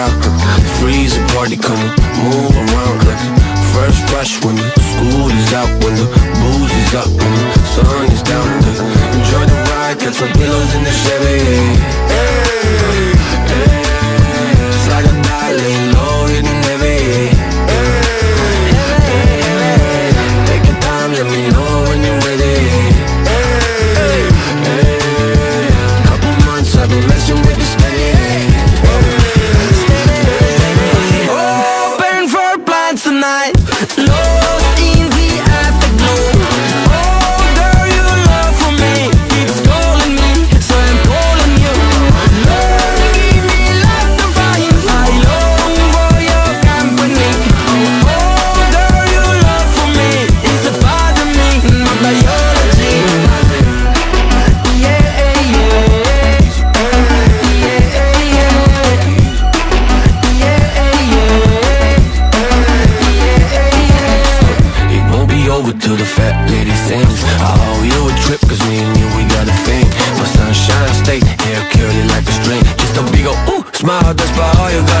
rocker. Freeze a party, come move around like first rush when the school is out, when the booze is up, when the sun is down. Enjoy the ride, catch some pillows in the Chevy. Plans tonight. Over till the fat lady sings I owe you a trip cause me and you, we got a thing. My sunshine state, hair curly like a string. Just a big ol' ooh, smile, that's about all you bring